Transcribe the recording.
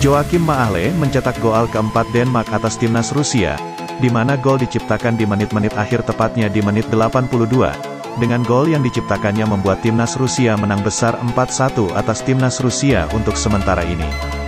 Joakim Maale mencetak gol keempat Denmark atas timnas Rusia, di mana gol diciptakan di menit-menit akhir tepatnya di menit 82. Dengan gol yang diciptakannya membuat timnas Rusia menang besar 4-1 atas timnas Rusia untuk sementara ini.